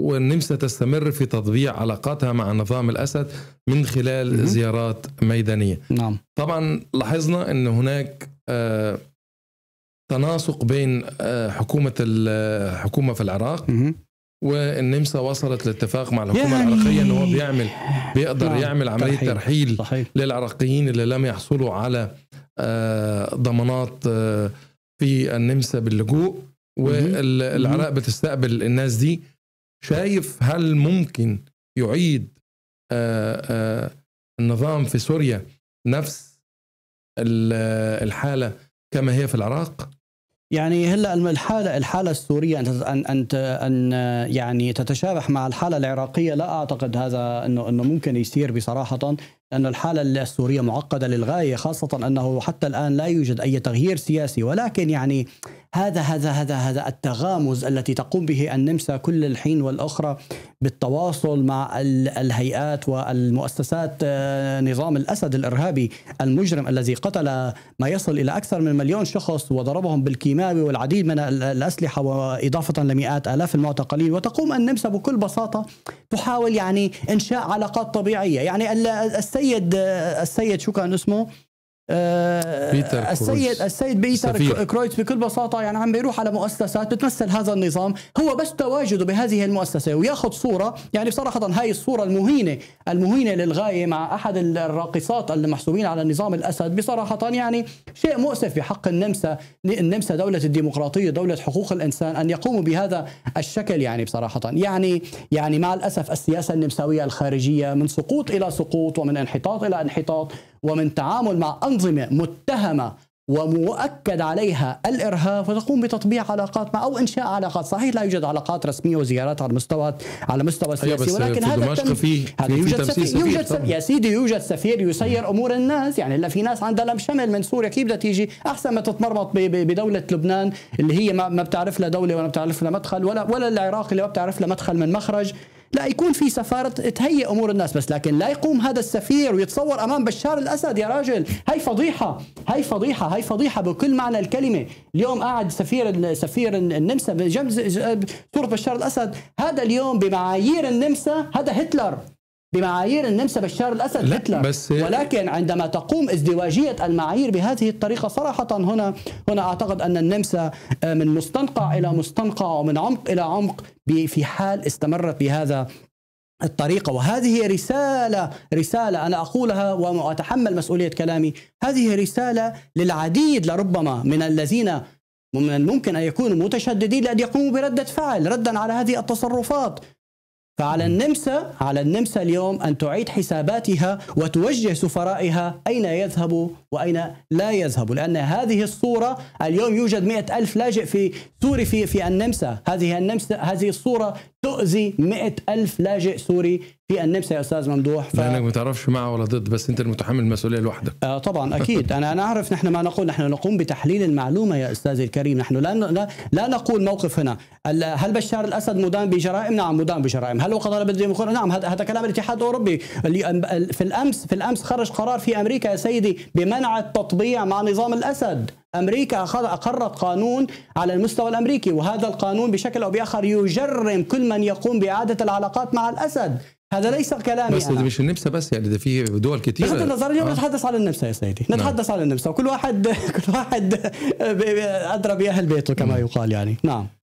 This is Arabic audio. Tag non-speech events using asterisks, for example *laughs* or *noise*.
والنمسا تستمر في تطبيع علاقاتها مع نظام الأسد من خلال. زيارات ميدانية. نعم طبعا لاحظنا إن هناك آه، تناسق بين آه، حكومة الحكومة في العراق. والنمسا وصلت لاتفاق مع الحكومة يعني- العراقية إن هو بيعمل بيقدر نعم، يعمل عملية ترحيل. ترحيل صحيح للعراقيين اللي لم يحصلوا على آه، ضمانات آه، في النمسا باللجوء والعراق بتستقبل الناس دي شايف هل ممكن يعيد آه، آه، النظام في سوريا نفس ال- الحالة كما هي في العراق؟ يعني هلا الحالة الحالة السورية ان ان ان يعني تتشابه مع الحالة العراقية لا أعتقد هذا إنه إنه ممكن يصير بصراحة. لأن الحالة السورية معقدة للغاية خاصة أنه حتى الآن لا يوجد أي تغيير سياسي. ولكن يعني هذا هذا هذا هذا التغامز التي تقوم به النمسا كل الحين والأخرى بالتواصل مع ال- الهيئات والمؤسسات آه، نظام الأسد الإرهابي المجرم الذي قتل ما يصل إلى أكثر من مليون شخص وضربهم بالكيماوي والعديد من ال- الأسلحة وإضافة لمئات آلاف المعتقلين. وتقوم النمسا بكل بساطة تحاول يعني إنشاء علاقات طبيعية. يعني ال- السيد السيد شو كان اسمه؟ آه، بيتر السيد. السيد بيتر. كرويتس بكل بساطة يعني عم بيروح على مؤسسات بتمثل هذا النظام هو بس تواجده بهذه المؤسسة وياخذ صورة يعني بصراحة هاي الصورة المهينه المهينة للغاية مع أحد الراقصات المحسوبين على نظام الأسد بصراحة يعني شيء مؤسف بحق النمسا النمسا دولة الديمقراطية دولة حقوق الإنسان أن يقوموا بهذا الشكل يعني بصراحة يعني يعني مع الأسف السياسة النمساوية الخارجية من سقوط إلى سقوط ومن انحطاط إلى انحطاط ومن تعامل مع أنظمة متهمة ومؤكد عليها الإرهاب وتقوم بتطبيع علاقات مع أو إنشاء علاقات، صحيح لا يوجد علاقات رسمية وزيارات على مستوى على مستوى أيوة سياسي ولكن في هذا دمشق تم- في هذا يوجد تمثيل سفير. يوجد سفير. سفير. يا سيدي يوجد سفير يسير أمور الناس. يعني الا في ناس عندها لم شمل من سوريا كيف بدها تيجي. أحسن ما تتمرمط ب- ب- بدولة لبنان اللي هي ما ما بتعرف لها دولة ولا بتعرف لها مدخل ولا ولا العراق اللي ما بتعرف لها مدخل من مخرج. لا يكون في سفارة تهيئ أمور الناس بس لكن لا يقوم هذا السفير ويتصور أمام بشار الأسد. يا راجل هاي فضيحة هاي فضيحة هاي فضيحة بكل معنى الكلمة. اليوم قاعد سفير سفير النمسا بجنب صورة بشار الأسد. هذا اليوم بمعايير النمسا هذا هتلر. بمعايير النمسا بشار الأسد لا، هتلر. بس- ولكن عندما تقوم ازدواجية المعايير بهذه الطريقة صراحة هنا هنا أعتقد أن النمسا آه، من مستنقع إلى مستنقع ومن عمق إلى عمق في حال استمرت بهذا الطريقة. وهذه رسالة رسالة أنا أقولها وأتحمل مسؤولية كلامي. هذه رسالة للعديد لربما من الذين من الممكن أن يكونوا متشددين لأن يقوموا بردة فعل ردا على هذه التصرفات. فعلى النمسا على النمسا اليوم أن تعيد حساباتها وتوجه سفرائها أين يذهبوا وأين لا يذهبوا لأن هذه الصورة اليوم يوجد مئة ألف لاجئ في سوري في, في النمسا. هذه النمسا هذه الصورة تؤذي مئة ألف لاجئ سوري في النمسا يا أستاذ ممدوح. ف... لأنك ما تعرفش مع ولا ضد بس أنت المتحمل المسؤولية لوحدك. آه طبعا أكيد. أنا أنا أعرف نحن ما نقول نحن نقوم بتحليل المعلومة يا استاذي الكريم. نحن لا لا, لا نقول موقف هنا. هل بشار الأسد مدان بجرائم؟ نعم مدان بجرائم. هل هو قضى بالديمقراطيه نعم هذا كلام الاتحاد الأوروبي. اللي في الامس في الأمس خرج قرار في أمريكا يا سيدي بمنع التطبيع مع نظام الأسد. أمريكا أقرت قانون على المستوى الأمريكي وهذا القانون بشكل أو بآخر يجرم كل من يقوم بإعادة العلاقات مع الأسد. هذا ليس كلامي بس أنا. ده مش النمسا بس يعني ده في دول كتير بغض النظر اليوم نتحدث عن النمسا يا سيدي. نتحدث عن النمسا وكل واحد *laughs* كل واحد *laughs* أدرى بأهل بيته كما يقال يعني. نعم.